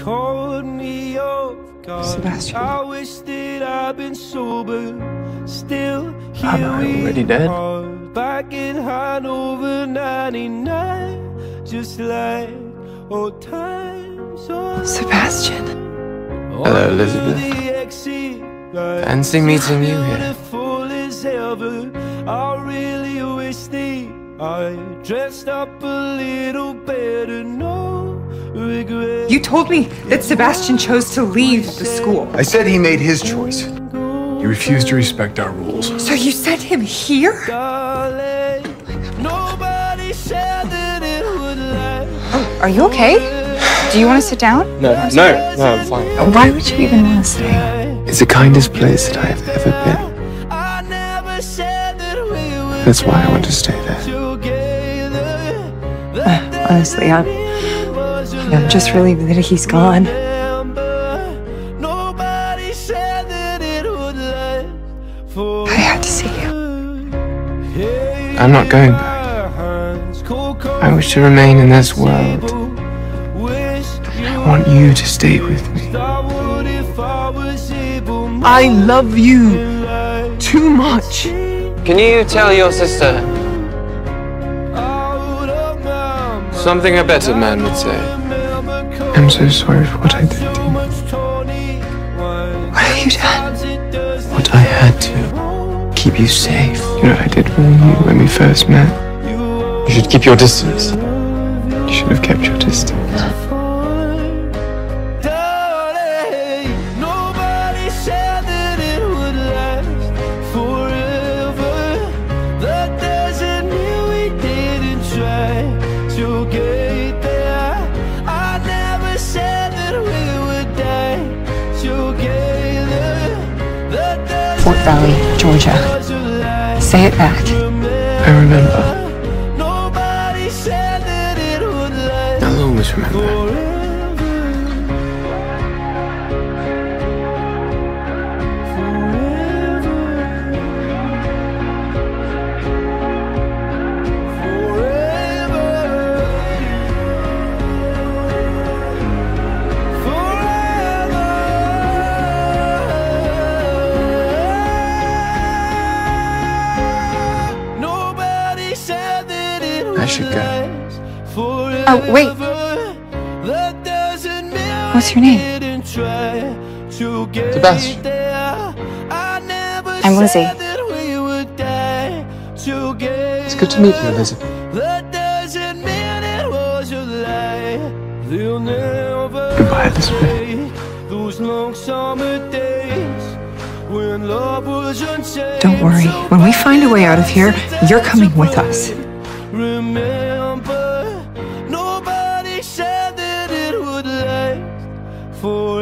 caught me off guard. Sebastian. I wish that I'd been sober. Still here Am I we already dead? Back in Hanover 99. Just like old times. Sebastian. Hello, Elizabeth. Fancy meeting you here. Beautiful as ever. I really wish that I dressed up a little better. No. You told me that Sebastian chose to leave the school. I said he made his choice. He refused to respect our rules. So you sent him here? Darling, nobody said that it would. Are you okay? Do you want to sit down? No, no, no, I'm fine. Uh, why would you even want to stay? It's the kindest place that I have ever been. I never said that we would That's why I want to stay there. Uh, honestly, I'm, I'm just relieved that he's gone. Nobody said that it would last I had to see you. I'm not going back. I wish to remain in this world. I want you to stay with me. I love you too much. Can you tell your sister something a better man would say? I'm so sorry for what I did to you. What have you done? What I had to. Keep you safe. You know, I did warn you when we first met. You should keep your distance. You should have kept your distance. Valley, Georgia. Say it back. I remember. Nobody said that it would last I'll always remember. I should go. Oh, wait. What's your name? Sebastian. I'm Lizzie. It's good to meet you, Elizabeth. Goodbye, Elizabeth. Those long summer days when love was unsafe. Don't worry. When we find a way out of here, you're coming with us. Remember, nobody said that it would last forever.